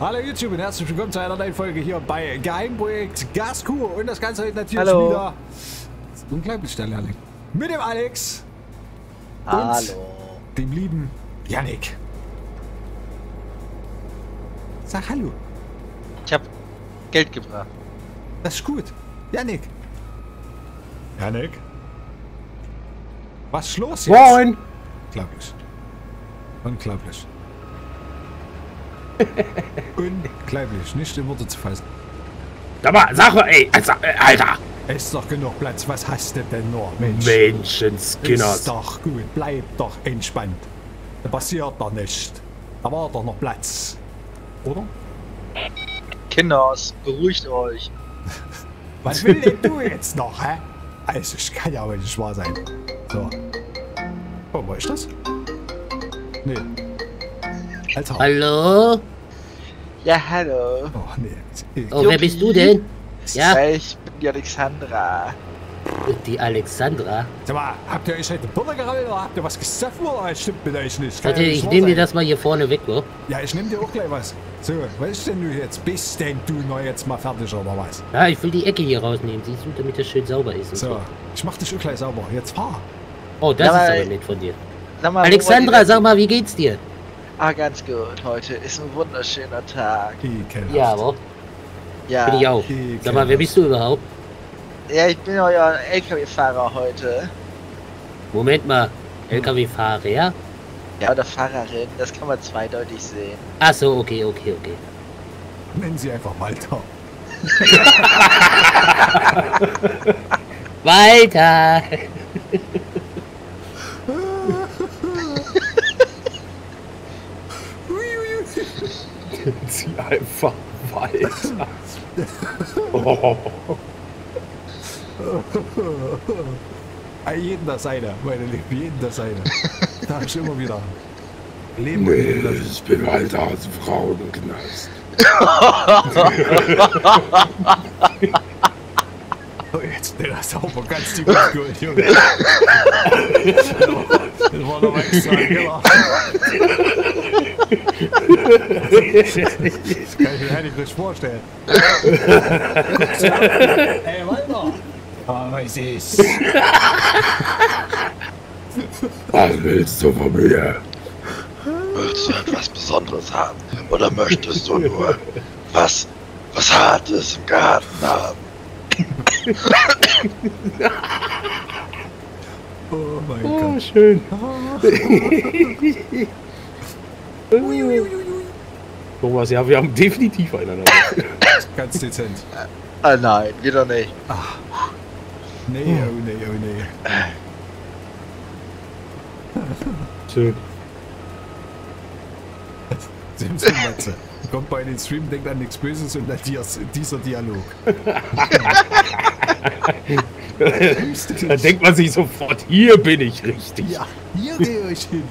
Hallo YouTube und herzlich willkommen zu einer neuen Folge hier bei Geheimprojekt Gaskur und das Ganze heute natürlich Hallo. wieder unglaublich der Lehrling mit dem Alex Hallo. und dem lieben Yannick. Sag Hallo, Ich habe Geld gebracht. das ist gut. Yannick. Yannick? Was ist los jetzt? Moin! Unglaublich. Unglaublich. Unglaublich. Nicht in Worte zu fassen. Sag mal, sag mal, ey, also, äh, Alter! Ist doch genug Platz. Was hast du denn noch, Mensch? Menschenskinners. Ist doch gut. Bleib doch entspannt. Da passiert doch nichts. Da war doch noch Platz. Oder? Kinders, beruhigt euch. Was will denn du jetzt noch, hä? Also, es kann ja wohl nicht wahr sein. So. Oh, wo ist das? Nee. Alter. Hallo? Ja, hallo. Oh, nee. Oh, wer bist du denn? Ja, Ich bin die Alexandra. die Alexandra. Sag mal, habt ihr euch heute Butter gerollt oder habt ihr was gesoffen oder stimmt mit euch nicht? Warte, ich nehme dir das mal hier vorne weg, wo? Ja, ich nehme dir auch gleich was. So, was ist denn du jetzt? Bist denn du noch jetzt mal fertig oder was? Ja, ich will die Ecke hier rausnehmen, siehst du, damit das schön sauber ist. Und so. So, ich mach dich auch gleich sauber. Jetzt fahr. Oh, das Ja, ist aber- nett von dir. Sag mal, Alexandra, sag mal, wie geht's dir? Ah, ganz gut. Heute ist ein wunderschöner Tag. Ekelhaft. Ja, aber Ja. bin ich auch. Ekelhaft. Sag mal, wer bist du überhaupt? Ja, ich bin euer LKW-Fahrer heute. Moment mal, LKW-Fahrer, ja? Ja, oder Fahrerin. Das kann man zweideutig sehen. Ach so, okay, okay, okay. Nennen sie einfach Walter. Weiter! Zieh einfach weiter. Oh. Jeden das seine, meine Lieben, jeden das seine. Da ist immer wieder. Leben Nee, lassen. ich bin weiter als Frauenknast. Oh, jetzt, der ist aber ganz die gut Junge. Das war doch extra, genau. Das kann ich mir gar nicht richtig vorstellen. Ey, Walter! Ah, was ist? Was willst du von mir? Willst du etwas Besonderes haben? Oder möchtest du nur was, was Hartes im Garten haben? Oh mein Oh, Gott. schön. Thomas, ja, wir haben definitiv einander. Ganz dezent. Ah, nein, wieder nicht. Nee, oh nee, oh nee. Schön. Simpson Matze. Kommt bei den Stream, denkt an nichts Böses und an dies- dieser Dialog. Da denkt man sich sofort, hier bin ich richtig. Ja, hier gehe ich hin.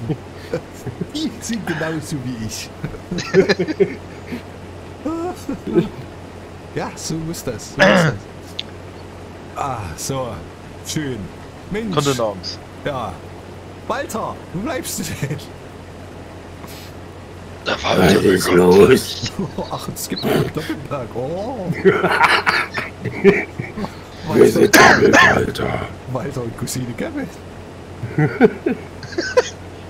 Die sind genauso wie ich. ja, so muss das. So muss das. Ah, so. Schön. Mensch. Kontenance. Ja. Walter, wo bleibst du denn? Der Was Walter ist los? Ach, es gibt einen Doppelberg. Oh. Wir sind Doppelwalter. Walter und Cousine Kevin.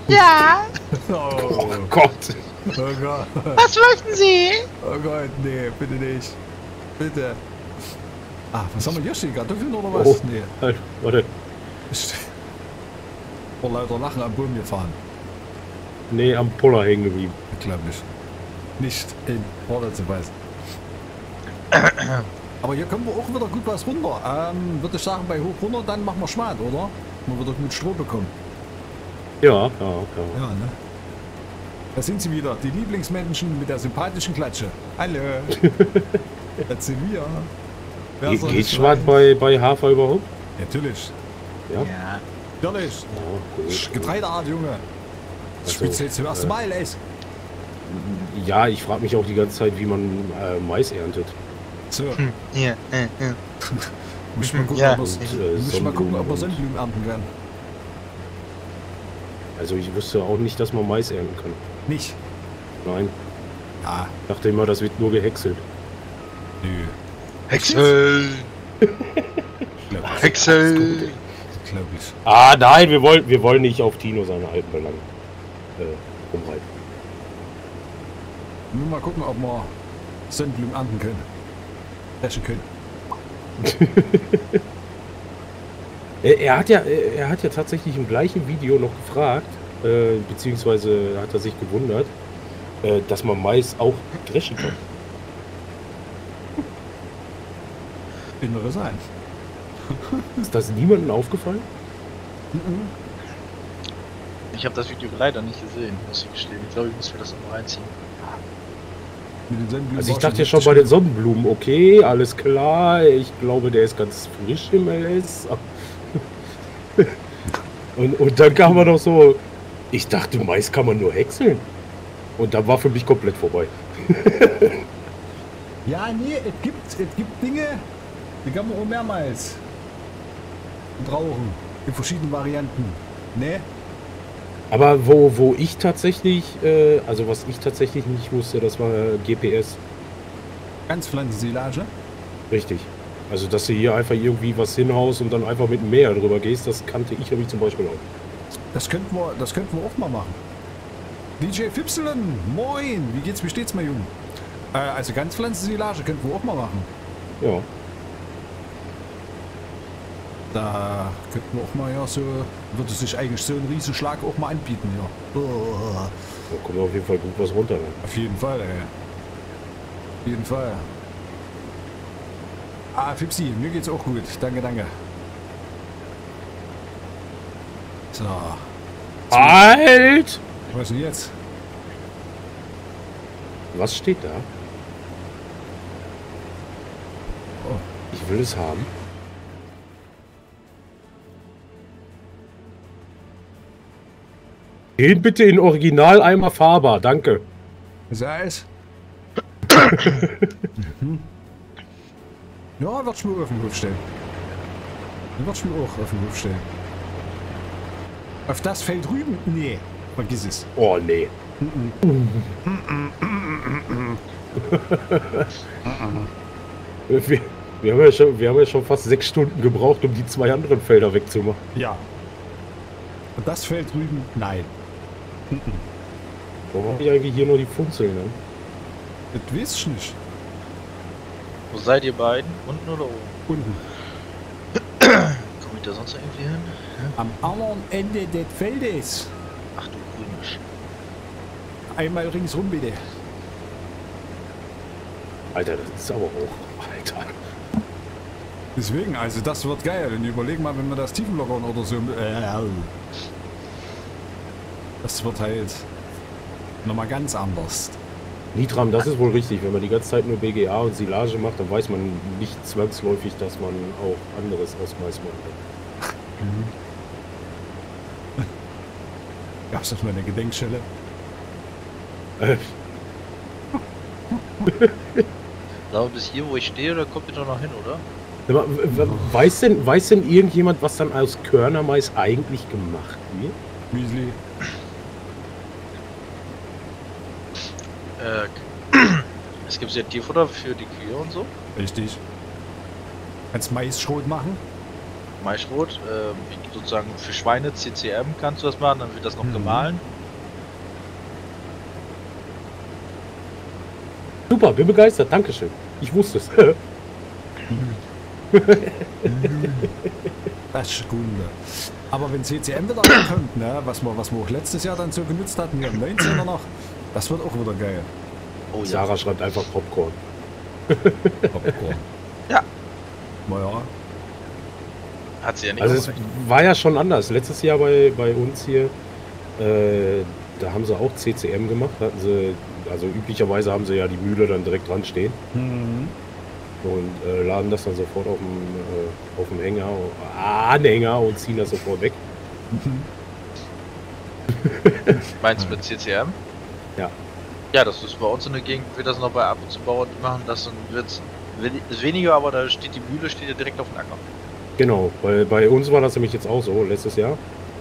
Ja, Oh, Oh Gott. oh Gott. was möchten Sie? Oh Gott, nee, bitte nicht. Bitte. Ah, was haben wir hier stehen? Kartoffeln oder was? Oh. Nee. Halt, Warte. Vor lauter Lachen am Boden gefahren. Nee, am Poller hängen geblieben. Glaube ich. Nicht in Worte zu fassen. Aber hier kommen wir auch wieder gut was runter. Ähm, würde ich sagen, bei hoch 100 dann machen wir Schmad, oder? Man wird doch gut Stroh bekommen. Ja, ja, ja. Ja, ne? Da sind sie wieder, die Lieblingsmenschen mit der sympathischen Klatsche. Hallo. das sind wir. Wer Ge Schwad sein? bei, bei Hafer überhaupt? Natürlich. Ja. Ja. Natürlich. Ja, gut. Getreideart, Junge. Das Also, spielst du jetzt zum ersten äh, Mal, ey. Ja, ich frage mich auch die ganze Zeit, wie man äh, Mais erntet. So, Ja, äh, äh. muss ich mal gucken, Ja. ob Und, äh, muss ich mal gucken, ob wir Sonnenblumen Sonnenblumen ernten werden. Also ich wusste auch nicht, dass man Mais ernten kann. Nicht. Nein. Ja, Ich dachte immer, das wird nur gehäckselt. nö. Hexel! Glaub ich. Hexel! Glaub ich. Ah, nein, wir wollen, wir wollen nicht auf Tino seine alten Belange äh, rumreiten. Nur mal gucken, ob wir Sonnenblumen ernten können. Dreschen können. Er, er, hat ja, er hat ja tatsächlich im gleichen Video noch gefragt, äh, beziehungsweise hat er sich gewundert, äh, dass man Mais auch dreschen kann. Innere sein. Ist das niemandem aufgefallen? Ich habe das Video leider nicht gesehen, muss ich gestehen. Ich glaube, ich muss mir das noch reinziehen. Mit den Sonnenblumen Also ich dachte ja schon bei den Sonnenblumen, okay, alles klar, ich glaube, der ist ganz frisch im LS. Und, und dann kam er noch so, ich dachte, Mais kann man nur häckseln. Und dann war für mich komplett vorbei. Ja, nee, es gibt, es gibt Dinge, die kann man auch mehrmals brauchen. In verschiedenen Varianten. Ne? Aber wo, wo ich tatsächlich, äh, also was ich tatsächlich nicht wusste, das war GPS. Ganz Pflanzensilage. Richtig. Also dass du hier einfach irgendwie was hinhaust und dann einfach mit dem Meer drüber gehst, das kannte ich nämlich zum Beispiel auch. Das könnten wir, das könnten wir auch mal machen. DJ Fipselen, moin! Wie geht's, wie steht's, mein Junge? Äh, also ganz Pflanzensilage könnten wir auch mal machen. Ja. Da könnten wir auch mal ja so, würde sich eigentlich so ein Riesenschlag auch mal anbieten, ja. Oh, Da kommt auf jeden Fall gut was runter. Ne? auf jeden Fall, ey. Auf jeden Fall. Ah, Fipsi, mir geht's auch gut. Danke, danke. So, Halt! was denn jetzt? Was steht da? Oh. Ich will es haben. Den bitte in Original einmal fahrbar, danke. Sei es. mhm. Ja, wird mir auf den Hof stellen. Wird mir auch auf den Hof stellen. Auf das Feld drüben? Nee, vergiss es. Oh nee. wir, wir, haben ja schon, wir haben ja schon fast sechs Stunden gebraucht, um die zwei anderen Felder wegzumachen. Ja. Und das Feld drüben? Nein. Warum habe ich eigentlich hier nur die Funzeln? Ne? Das weiß ich nicht. Wo seid ihr beiden? Unten oder oben? Unten. Komm ich da sonst irgendwie hin? Am anderen Ende des Feldes. Ach du grünisch. Einmal ringsrum bitte. Alter, das ist aber hoch. Alter. Deswegen, also das wird geil. Und überleg mal, wenn wir das Tiefenlockern oder so. Äh, das wird halt nochmal ganz anders. Nitram, das ist wohl richtig. Wenn man die ganze Zeit nur BGA und Silage macht, dann weiß man nicht zwangsläufig, dass man auch anderes aus Mais macht. Gab es das mal eine Gedenkstelle? Äh, Aber bis hier, wo ich stehe, da kommt ihr doch noch hin, oder? weiß, denn, weiß denn irgendjemand, was dann aus Körnermais eigentlich gemacht wird? Müsli. Äh, es gibt ja Tierfutter für die Kühe und so. Richtig. Kannst Maisschrot machen? Maischrot, ähm, sozusagen für Schweine, CCM kannst du das machen, dann wird das noch Mhm. gemahlen. Super, bin begeistert, Dankeschön. Ich wusste es. Das ist gut. ne? Aber wenn CCM wieder kommt, ne, was wir, was wir auch letztes Jahr dann so genutzt hatten, hier im 19er noch, das wird auch wieder geil. Oh ja. Sarah schreibt einfach Popcorn. Popcorn. Ja. Naja, Hat sie ja nicht. Also es war ja schon anders. Letztes Jahr bei, bei uns hier, äh, da haben sie auch CCM gemacht. Da Hatten sie, also üblicherweise haben sie ja die Mühle dann direkt dran stehen mhm. und äh, laden das dann sofort auf dem, äh, auf dem Hänger, Anhänger und ziehen das sofort weg. Meinst du mit CCM? Ja. Ja, das ist bei uns in der Gegend, wird das noch bei ab und zu Bauern die machen, das und wird's wen- ist weniger, aber da steht die Mühle steht ja direkt auf dem Acker. Genau, bei, bei uns war das nämlich jetzt auch so, letztes Jahr,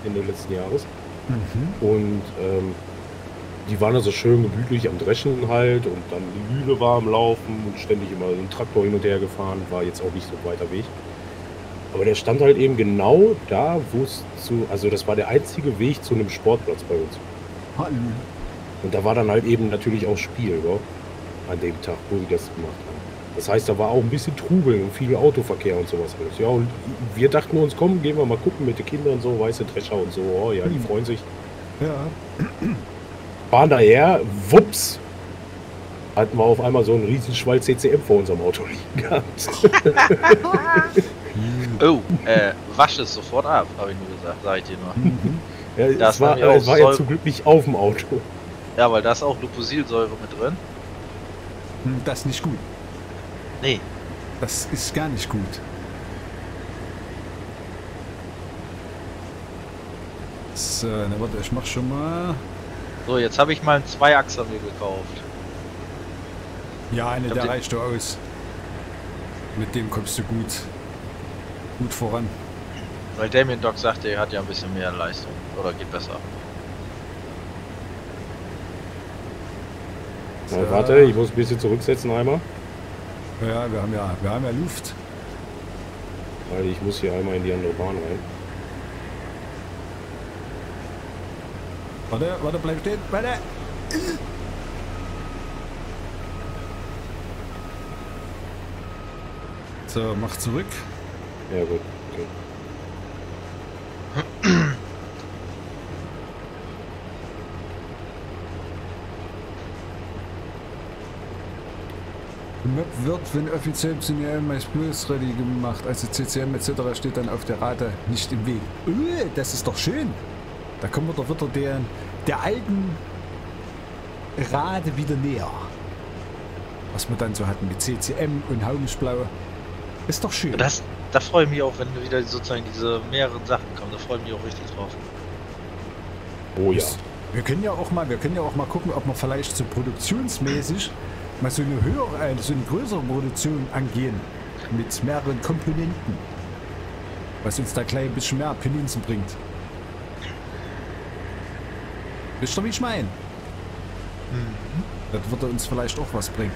Ende letzten Jahres. Mhm. Und ähm, die waren also schön gemütlich am Dreschen halt und dann die Mühle war am Laufen und ständig immer ein Traktor hin und her gefahren, war jetzt auch nicht so weiter Weg. Aber der stand halt eben genau da, wo es zu, also das war der einzige Weg zu einem Sportplatz bei uns. Hallo. Und da war dann halt eben natürlich auch Spiel, gell? an dem Tag, wo die das gemacht haben. Das heißt, da war auch ein bisschen Trubel und viel Autoverkehr und sowas alles. Ja, und wir dachten uns, komm, gehen wir mal gucken mit den Kindern so, weiße Drescher und so. Oh ja, die freuen sich. Ja. Fahren daher, wups, hatten wir auf einmal so einen riesen Schwall CCM vor unserem Auto liegen gehabt. Oh, äh, wasch es sofort ab, habe ich nur gesagt, sag ich dir nur. Ja, Das es war, wir es war ja zum Glück nicht auf dem Auto. Ja, weil da ist auch Luposilsäure mit drin. Hm, Das ist nicht gut. Nee, Das ist gar nicht gut. So, na warte, ich mach schon mal. so, jetzt habe ich mal einen Zweiachser mir gekauft. Ja, eine, der reicht doch aus. Mit dem kommst du gut, gut voran. Weil Damien Doc sagte, er hat ja ein bisschen mehr Leistung. Oder geht besser. Na, warte, ich muss ein bisschen zurücksetzen einmal, Ja, wir haben ja, wir haben ja Luft. weil ich muss hier einmal in die andere Bahn rein. Warte, warte, bleib stehen, warte. So, mach zurück. Ja gut, okay. Die Map wird, wenn offiziell Mais Plus ready gemacht, also CCM etc. steht dann auf der Rate nicht im Weg. Öh, das ist doch schön. Da kommen wir doch wieder der, der alten Rate wieder näher. Was wir dann so hatten mit CCM und Haumischblau. Ist doch schön. Das, da freue ich mich auch, wenn wieder sozusagen diese mehreren Sachen kommen. Da freue ich mich auch richtig drauf. Oh ja. Wir können ja auch mal, wir können ja auch mal gucken, ob wir vielleicht so produktionsmäßig mal so eine höhere, so eine größere Produktion angehen mit mehreren Komponenten, was uns da gleich ein bisschen mehr Penunzen bringt. Wisst ihr, wie ich meine? Das würde uns vielleicht auch was bringen.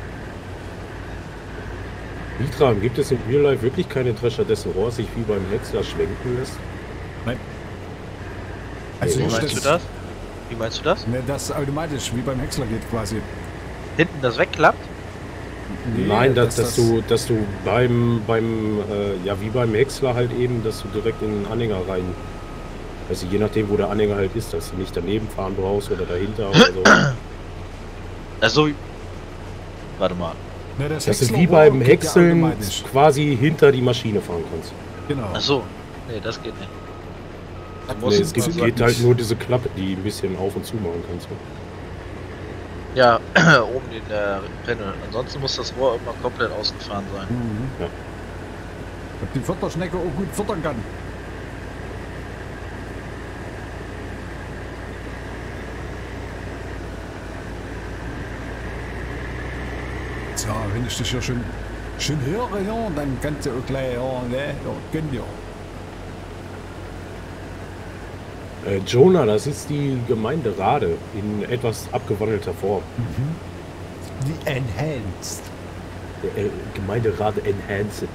Vitran, gibt es in Real Life wirklich keine Drescher, dessen Rohr sich wie beim Häcksler schwenken lässt? Also Wie ich meinst du das? Wie meinst du das? Ne, das automatisch wie beim Häcksler geht quasi. Hinten das wegklappt? Nee, Nein, dass, dass dass, du, dass du beim, beim äh, ja wie beim Häcksler halt eben, dass du direkt in den Anhänger rein, also je nachdem wo der Anhänger halt ist, dass du nicht daneben fahren brauchst oder dahinter oder so. Also, warte mal. Ne, das Dass du wie beim Häckseln quasi hinter die Maschine fahren kannst. Genau. Ach so. Nee, das geht nicht. Das Nee, es gibt, geht nicht. halt nur diese Klappe, die ein bisschen auf und zu machen kannst. Ja, oben in der Panel. Ansonsten muss das Rohr immer komplett ausgefahren sein. Mhm. Ja. Ob die Futterschnecke auch gut futtern kann. So, wenn ich dich hier schon, schon höre, ja, dann kannst du auch gleich, ja, ne, ja, gönn dir. Äh, Jonah, das ist die Gemeinde Rade in etwas abgewandelter Form. Die Enhanced. Äh, Gemeinde Rade Enhanced.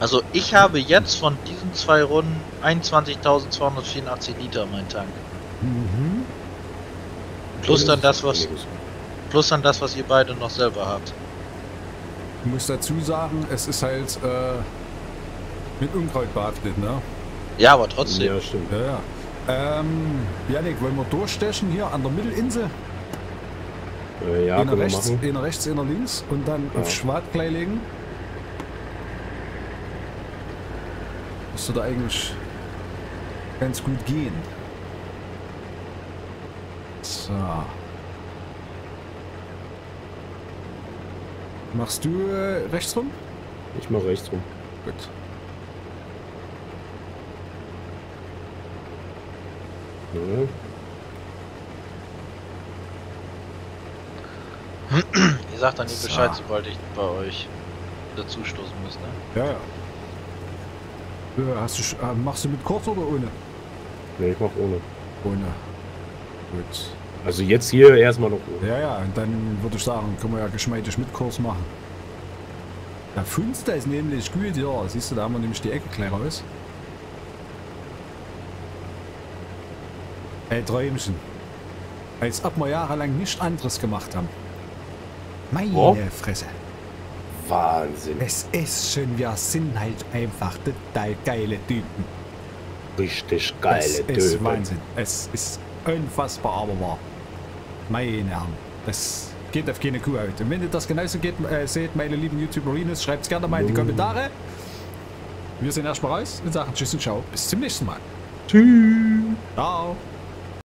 Also ich habe jetzt von diesen zwei Runden 21.284 Liter mein Tank. Mhm. Plus dann das, was plus dann das, was ihr beide noch selber habt. Ich muss dazu sagen, es ist halt äh, mit Unkraut behaftet, ne? Ja, aber trotzdem. Ja, stimmt. Ja, ja. Ähm, Janik, wollen wir durchstechen hier an der Mittelinsel? Äh, ja, einer können wir rechts, machen. einer rechts, einer links und dann Ja. auf Schwad gleich legen. Müsste da eigentlich ganz gut gehen. So. Machst du äh, rechts rum? Ich mache rechts rum. Gut. Ja. Ihr sagt dann ihr So. Bescheid, sobald ich bei euch dazustoßen muss, ne? Ja, ja. Ja, hast du, äh, machst du mit Kurs oder ohne? Ne, ich mach ohne. Ohne. Gut. Also jetzt hier erstmal noch ohne. Ja, ja, und dann würde ich sagen, können wir ja geschmeidig mit Kurs machen. Der Funster ist nämlich gut, ja. Siehst du, da haben wir nämlich die Ecke gleich raus. Ey, Träumchen. Als ob wir jahrelang nichts anderes gemacht haben. Meine Oh. Fresse. Wahnsinn. Es ist schon, wir sind halt einfach total geile Typen. Richtig geile Es ist Töne. Wahnsinn. Es ist unfassbar, aber wahr. Meine Herren, das geht auf keine Kuhhaut. Und wenn ihr das genauso geht, äh, seht, meine lieben YouTuberinos, schreibt es gerne mal in die Kommentare. Wir sind erstmal raus und sagen Tschüss und Ciao. Bis zum nächsten Mal. Tschüss. Ciao.